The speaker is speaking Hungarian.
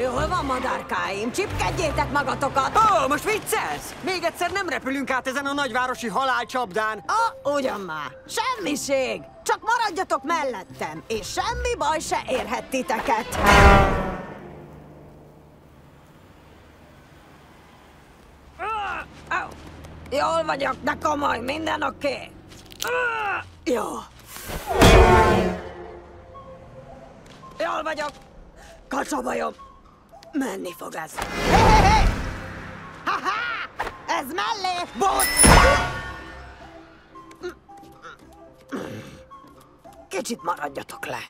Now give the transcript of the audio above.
Jól van, madárkáim, csipkedjétek magatokat! Ó, oh, most viccelsz? Még egyszer nem repülünk át ezen a nagyvárosi halálcsapdán. Ah, ugyan már. Semmiség. Csak maradjatok mellettem, és semmi baj se érhet titeket. Jól vagyok, de komoly, minden oké. Okay. Jó. Jól vagyok. Kacsabajom. Menni fog ez. Hé, hé, hé! Ha-ha! Ez mellé! Bot! Kicsit maradjatok le.